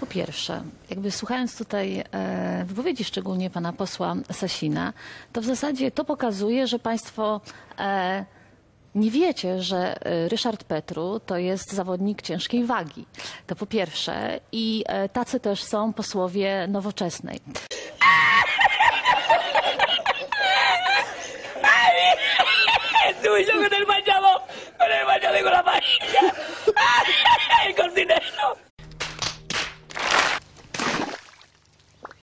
Po pierwsze, jakby słuchając tutaj e, wypowiedzi szczególnie pana posła Sasina, to w zasadzie to pokazuje, że państwo e, nie wiecie, że e, Ryszard Petru to jest zawodnik ciężkiej wagi. To po pierwsze. I tacy też są posłowie nowoczesnej. Tú y yo con el bañado, con el bañado y la.